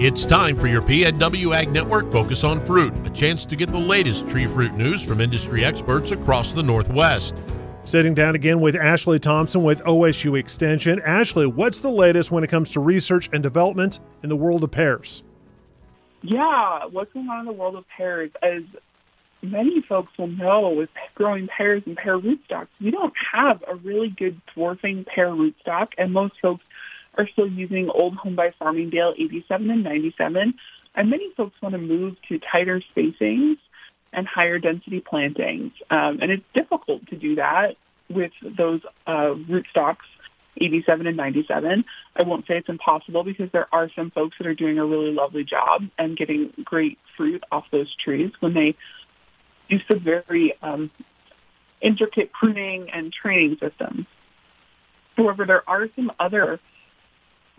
It's time for your PNW Ag Network Focus on Fruit, a chance to get the latest tree fruit news from industry experts across the Northwest. Sitting down again with Ashley Thompson with OSU Extension. Ashley, what's the latest when it comes to research and development in the world of pears? Yeah, what's going on in the world of pears? As many folks will know, with growing pears and pear rootstocks, we don't have a really good dwarfing pear rootstock, and most folks are still using Old Home by Farmingdale 87 and 97. And many folks want to move to tighter spacings and higher density plantings. Um, and it's difficult to do that with those uh, rootstocks 87 and 97. I won't say it's impossible because there are some folks that are doing a really lovely job and getting great fruit off those trees when they use some very um, intricate pruning and training systems. However, there are some other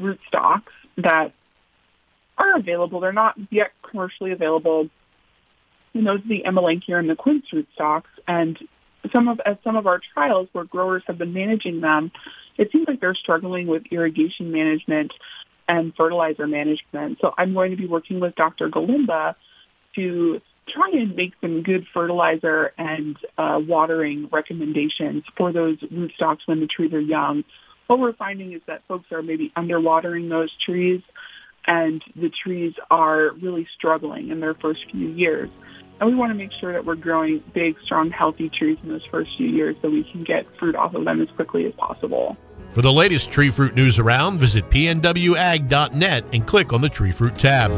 rootstocks that are available. They're not yet commercially available. And those are the Amelanchier and the quince rootstocks. And some of at some of our trials where growers have been managing them, it seems like they're struggling with irrigation management and fertilizer management. So I'm going to be working with Dr. Galimba to try and make some good fertilizer and uh, watering recommendations for those rootstocks when the trees are young what we're finding is that folks are maybe underwatering those trees and the trees are really struggling in their first few years. And we want to make sure that we're growing big, strong, healthy trees in those first few years so we can get fruit off of them as quickly as possible. For the latest tree fruit news around, visit pnwag.net and click on the tree fruit tab.